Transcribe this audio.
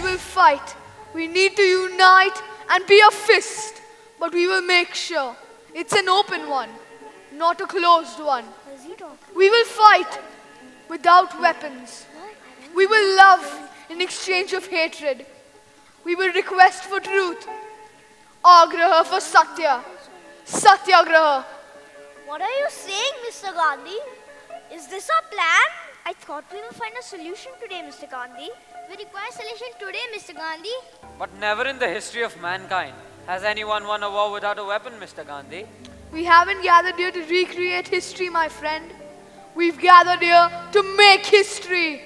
fight. We need to unite and be a fist. But we will make sure it's an open one, not a closed one. We will fight without weapons. We will love in exchange of hatred. We will request for truth. Agraha for Satya. Satyagraha. What are you saying, Mr. Gandhi? Is this our plan? I thought we will find a solution today, Mr. Gandhi. We require solution today, Mr. Gandhi. But never in the history of mankind has anyone won a war without a weapon, Mr. Gandhi. We haven't gathered here to recreate history, my friend. We've gathered here to make history.